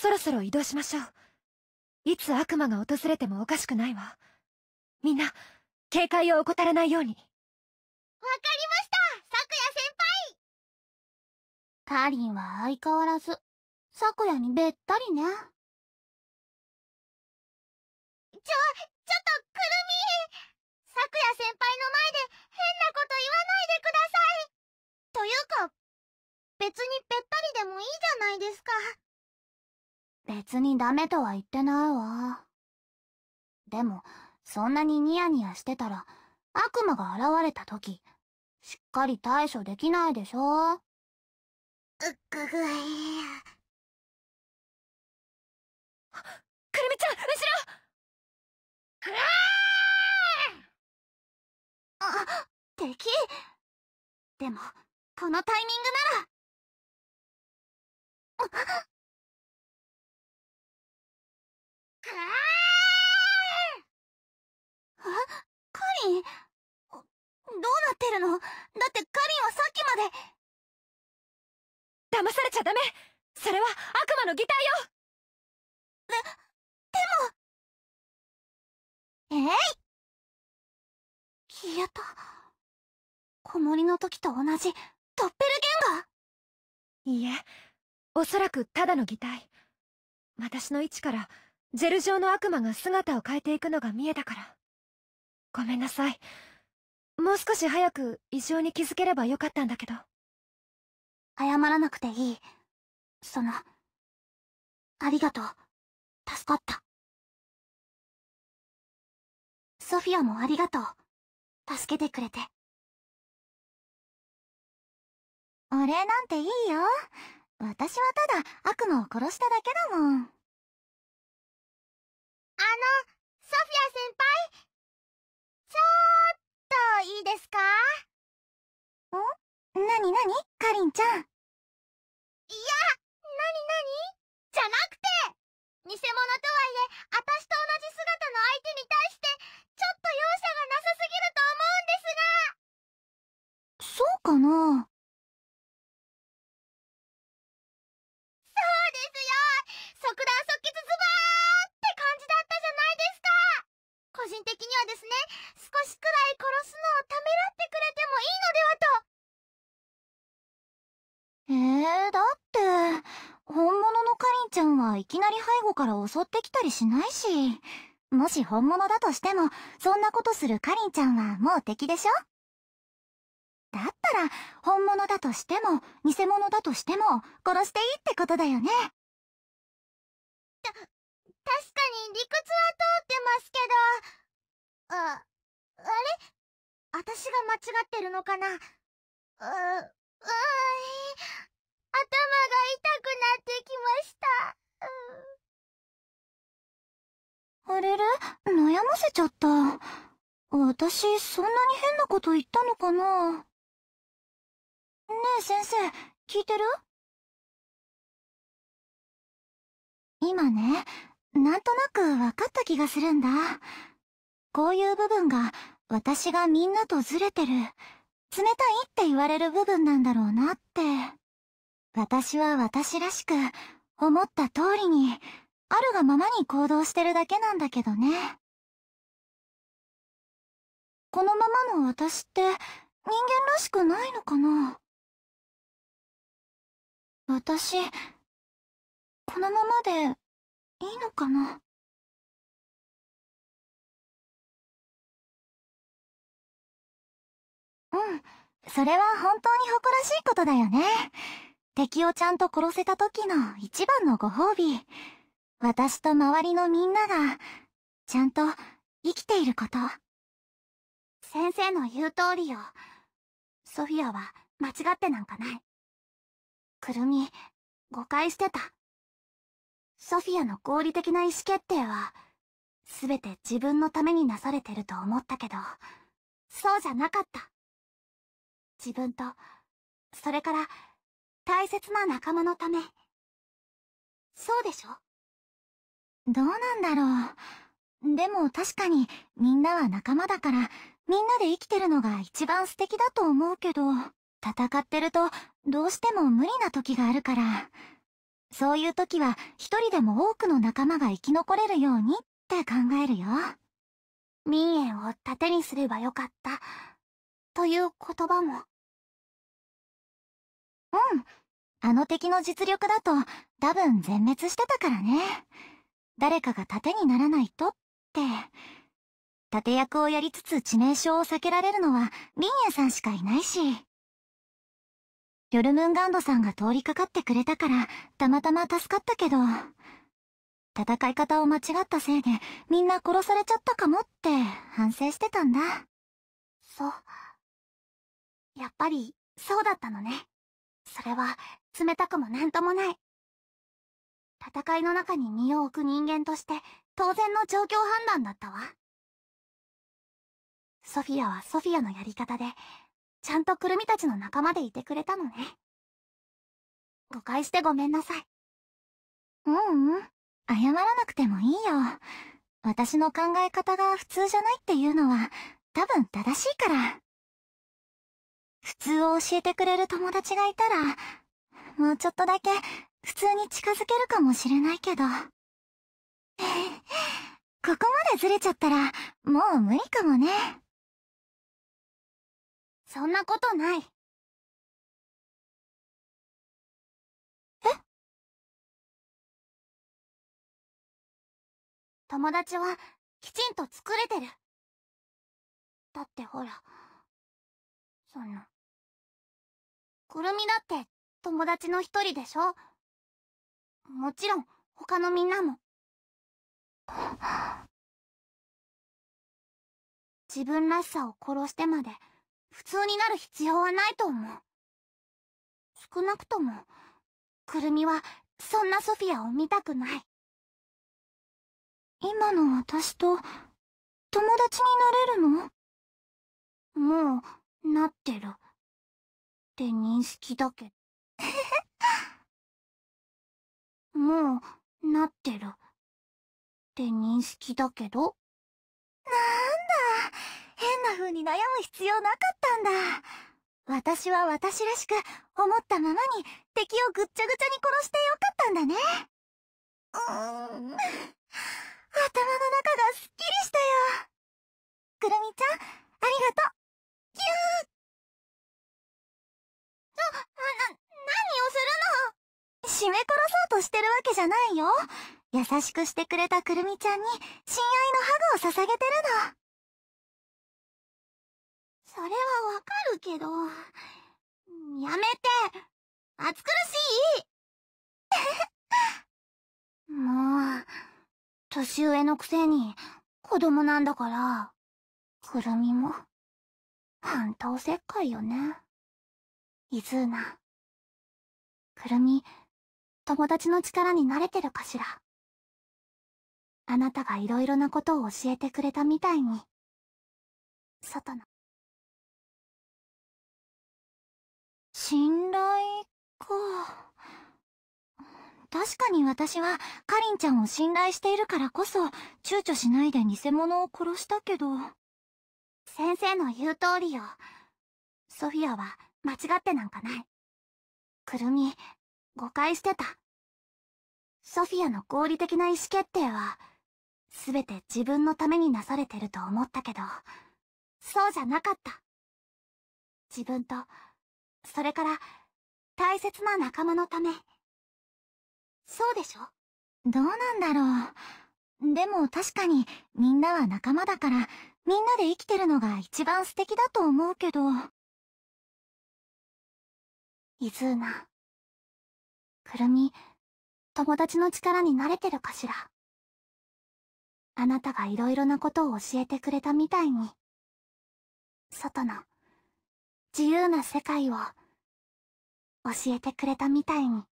そろそろ移動しましょう。いつ悪魔が訪れてもおかしくないわ。みんな、警戒を怠らないように。わかりました咲夜先輩カリンは相変わらず、咲夜にべったりね。ちょ、ちょっと、くるみ咲夜先輩の前で変なこと言わないでくださいというか、別にべったりでもいいじゃないですか。別にダメとは言ってないわ。でも、そんなにニヤニヤしてたら、悪魔が現れた時、しっかり対処できないでしょ？うっぐぐえくるみちゃん、後ろ。くらあ、敵。でも、このタイミングなら、カリン。どうなってるの？だってカリンはさっきまで。騙されちゃダメ。それは悪魔の擬態よ。で、でも。えい。消えた。子守の時と同じ。トッペルゲンガいいえ。おそらくただの擬態。私の位置からジェル状の悪魔が姿を変えていくのが見えたからごめんなさい。もう少し早く異常に気づければよかったんだけど。謝らなくていい。その、ありがとう。助かった。ソフィアもありがとう。助けてくれて。お礼なんていいよ。私はただ悪魔を殺しただけだもん。にかりんちゃん。いや、なになに？じゃなくて偽物とはいえ、あたしと同じ姿の相手に対して、ちょっと容赦がなさすぎると思うんですが。そうかな？いきなり背後から襲ってきたりしないし、もし本物だとしても、そんなことするかりんちゃんはもう敵でしょ？だったら、本物だとしても、偽物だとしても、殺していいってことだよね。た、確かに理屈は通ってますけど、あ、あれ？私が間違ってるのかな？う、うーん、頭が痛くなってきました。あれれ悩ませちゃった。私、そんなに変なこと言ったのかな？ねえ先生、聞いてる？今ね、なんとなく分かった気がするんだ。こういう部分が私がみんなとずれてる、冷たいって言われる部分なんだろうなって。私は私らしく、思った通りに、あるがままに行動してるだけなんだけどね。このままの私って人間らしくないのかな？私、このままでいいのかな？うん、それは本当に誇らしいことだよね。敵をちゃんと殺せた時の一番のご褒美。私と周りのみんなが、ちゃんと生きていること。先生の言う通りよ。ソフィアは間違ってなんかない。くるみ、誤解してた。ソフィアの合理的な意思決定は、すべて自分のためになされてると思ったけど、そうじゃなかった。自分と、それから、大切な仲間のため。そうでしょ？どうなんだろう。でも確かに、みんなは仲間だから、みんなで生きてるのが一番素敵だと思うけど、戦ってると、どうしても無理な時があるから、そういう時は一人でも多くの仲間が生き残れるようにって考えるよ。民縁を盾にすればよかった。という言葉も。うん。あの敵の実力だと多分全滅してたからね。誰かが盾にならないとって。盾役をやりつつ致命傷を避けられるのは民営さんしかいないし。ヨルムンガンドさんが通りかかってくれたからたまたま助かったけど、戦い方を間違ったせいでみんな殺されちゃったかもって反省してたんだ。そう。やっぱりそうだったのね。それは冷たくもなんともない。戦いの中に身を置く人間として当然の状況判断だったわ。ソフィアはソフィアのやり方で、ちゃんとくるみたちの仲間でいてくれたのね。誤解してごめんなさい。ううん。謝らなくてもいいよ。私の考え方が普通じゃないっていうのは多分正しいから。普通を教えてくれる友達がいたら、もうちょっとだけ普通に近づけるかもしれないけど。ここまでずれちゃったら、もう無理かもね。そんなことない。え？友達はきちんと作れてる。だってほら、その、くるみだって友達の一人でしょ？もちろん他のみんなも。自分らしさを殺してまで普通になる必要はないと思う。少なくとも、くるみはそんなソフィアを見たくない。今の私と友達になれるの？もう、なってる。って認識だけど。もう、なってる。って認識だけど？変な風に悩む必要なかったんだ。私は私らしく、思ったままに敵をぐっちゃぐちゃに殺してよかったんだね。うーん。頭の中がすっきりしたよ。くるみちゃん、ありがとう。キューな、な、何をするの？締め殺そうとしてるわけじゃないよ。優しくしてくれたくるみちゃんに親愛のハグを捧げてるの。それはわかるけど、やめて。暑苦しい もう、年上のくせに子供なんだから、くるみも、半島石灰よね。イズーナ。くるみ、友達の力に慣れてるかしら。あなたがいろいろなことを教えてくれたみたいに、外の。信頼か。確かに私はかりんちゃんを信頼しているからこそ躊躇しないで偽物を殺したけど。先生の言う通りよ。ソフィアは間違ってなんかない。くるみ、誤解してた。ソフィアの合理的な意思決定は、すべて自分のためになされてると思ったけど、そうじゃなかった。自分と、それから、大切な仲間のため。そうでしょ？どうなんだろう。でも確かに、みんなは仲間だから、みんなで生きてるのが一番素敵だと思うけど。イズーナ。くるみ、友達の力に慣れてるかしら？あなたがいろいろなことを教えてくれたみたいに、外の自由な世界を教えてくれたみたいに。